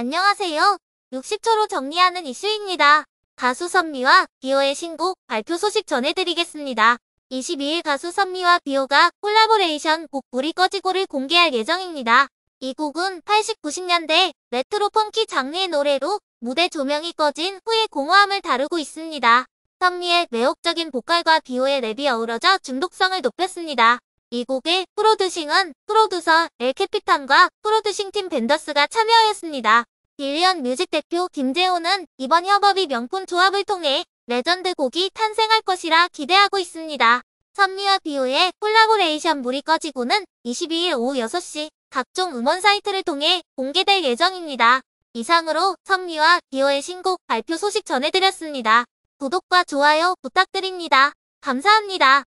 안녕하세요. 60초로 정리하는 이슈입니다. 가수 선미와 비오의 신곡 발표 소식 전해드리겠습니다. 22일 가수 선미와 비오가 콜라보레이션 곡 불이 꺼지고를 공개할 예정입니다. 이 곡은 80, 90년대 레트로 funky 장르의 노래로 무대 조명이 꺼진 후의 공허함을 다루고 있습니다. 선미의 매혹적인 보컬과 비오의 랩이 어우러져 중독성을 높였습니다. 이 곡의 프로듀싱은 프로듀서 엘캐피탄과 프로듀싱 팀 벤더스가 참여하였습니다. 빌리언 뮤직 대표 김재호는 이번 협업이 명품 조합을 통해 레전드 곡이 탄생할 것이라 기대하고 있습니다. 선미와 비오의 콜라보레이션 불이 꺼지고는 22일 오후 6시 각종 음원 사이트를 통해 공개될 예정입니다. 이상으로 선미와 비오의 신곡 발표 소식 전해드렸습니다. 구독과 좋아요 부탁드립니다. 감사합니다.